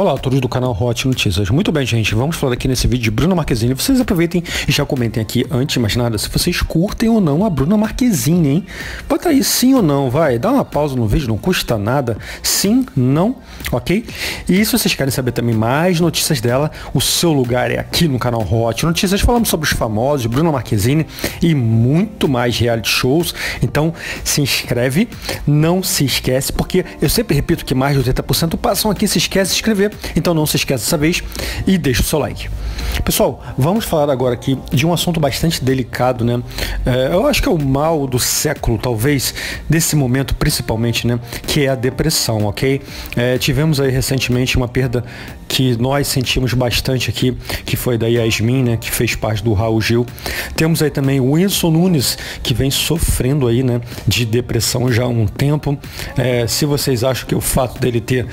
Olá todos do canal Hot Notícias. Muito bem, gente, vamos falar aqui nesse vídeo de Bruna Marquezine. Vocês aproveitem e já comentem aqui, antes de mais nada, se vocês curtem ou não a Bruna Marquezine, hein? Bota aí sim ou não, vai. Dá uma pausa no vídeo, não custa nada. Sim, não, ok? E se vocês querem saber também mais notícias dela, o seu lugar é aqui no canal Hot Notícias. Falamos sobre os famosos, Bruna Marquezine e muito mais reality shows. Então, se inscreve, não se esquece, porque eu sempre repito que mais de 80% passam aqui, se esquece de inscrever Então não se esqueça dessa vez e deixa o seu like. Pessoal, vamos falar agora aqui de um assunto bastante delicado, né? É, eu acho que é o mal do século, talvez, desse momento principalmente, né? Que é a depressão, ok? É, tivemos aí recentemente uma perda que nós sentimos bastante aqui, que foi da Yasmin, né? Que fez parte do Raul Gil. Temos aí também o Wilson Nunes, que vem sofrendo aí, né? De depressão já há um tempo. É, se vocês acham que o fato dele ter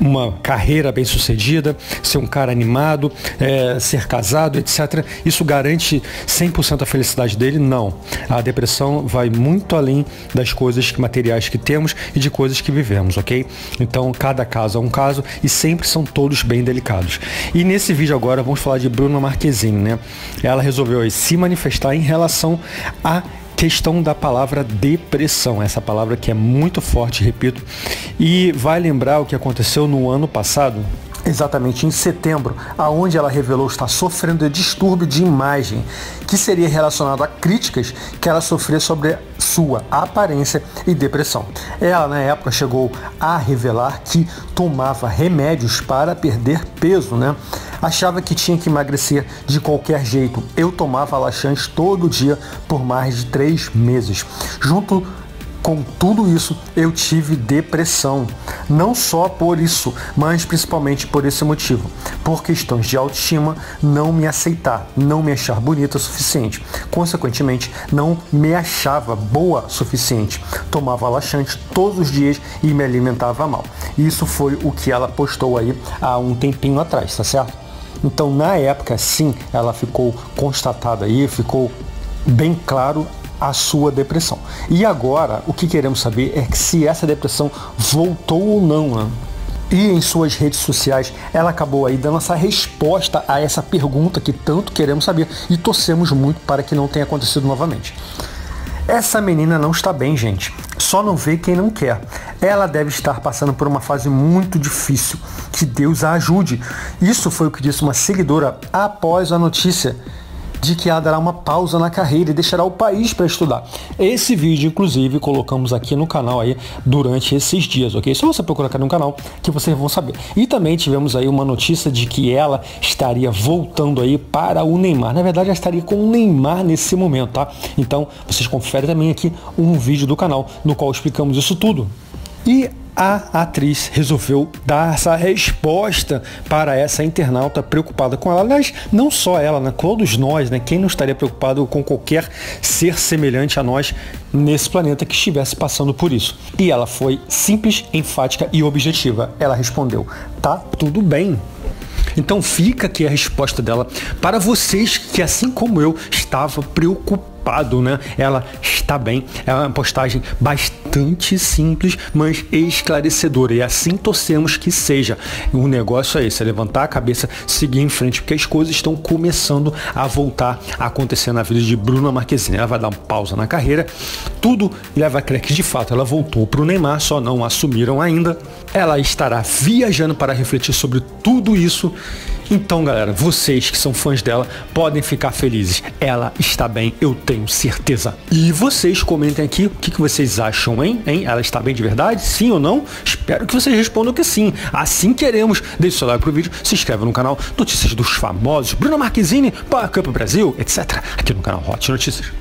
uma carreira bem sucedida, ser um cara animado, é, ser casado, etc. Isso garante 100% a felicidade dele? Não. A depressão vai muito além das coisas materiais que temos e de coisas que vivemos, ok? Então, cada caso é um caso e sempre são todos bem delicados. E nesse vídeo agora vamos falar de Bruna Marquezine, né? Ela resolveu se manifestar em relação a questão da palavra depressão, essa palavra que é muito forte, repito, e vai lembrar o que aconteceu no ano passado, exatamente em setembro, aonde ela revelou estar sofrendo de distúrbio de imagem, que seria relacionado a críticas que ela sofria sobre sua aparência e depressão. Ela, na época, chegou a revelar que tomava remédios para perder peso, né? Achava que tinha que emagrecer de qualquer jeito. Eu tomava laxantes todo dia por mais de três meses. Junto com tudo isso, eu tive depressão. Não só por isso, mas principalmente por esse motivo. Por questões de autoestima, não me aceitar, não me achar bonita o suficiente. Consequentemente, não me achava boa o suficiente. Tomava laxante todos os dias e me alimentava mal. Isso foi o que ela postou aí há um tempinho atrás, tá certo? Então, na época, sim, ela ficou constatada aí, ficou bem claro a sua depressão. E agora, o que queremos saber é se essa depressão voltou ou não. Né? E em suas redes sociais, ela acabou aí dando essa resposta a essa pergunta que tanto queremos saber e torcemos muito para que não tenha acontecido novamente. Essa menina não está bem, gente. Só não vê quem não quer. Ela deve estar passando por uma fase muito difícil. Que Deus a ajude. Isso foi o que disse uma seguidora após a notícia de que ela dará uma pausa na carreira e deixará o país para estudar. Esse vídeo, inclusive, colocamos aqui no canal aí durante esses dias, ok? Só você procurar aqui no canal que vocês vão saber. E também tivemos aí uma notícia de que ela estaria voltando aí para o Neymar. Na verdade, ela estaria com o Neymar nesse momento, tá? Então, vocês conferem também aqui um vídeo do canal no qual explicamos isso tudo. E a atriz resolveu dar essa resposta para essa internauta preocupada com ela. Aliás, não só ela, né? Todos nós, né? Quem não estaria preocupado com qualquer ser semelhante a nós nesse planeta que estivesse passando por isso? E ela foi simples, enfática e objetiva. Ela respondeu: tá tudo bem. Então fica aqui a resposta dela para vocês que, assim como eu, estava preocupado, né? Ela está bem. É uma postagem bastante simples, mas esclarecedora. E assim torcemos que seja. O negócio é esse, é levantar a cabeça, seguir em frente, porque as coisas estão começando a voltar a acontecer na vida de Bruna Marquezine. Ela vai dar uma pausa na carreira. Tudo leva a crer que de fato ela voltou para o Neymar, só não assumiram ainda. Ela estará viajando para refletir sobre tudo isso então, galera, vocês que são fãs dela podem ficar felizes. Ela está bem, eu tenho certeza. E vocês comentem aqui o que, que vocês acham, hein? hein? Ela está bem de verdade? Sim ou não? Espero que vocês respondam que sim. Assim queremos. Deixe seu like pro vídeo, se inscreva no canal Notícias dos Famosos, Bruna Marquezine, Power Cup Brasil, etc. Aqui no canal Hot Notícias.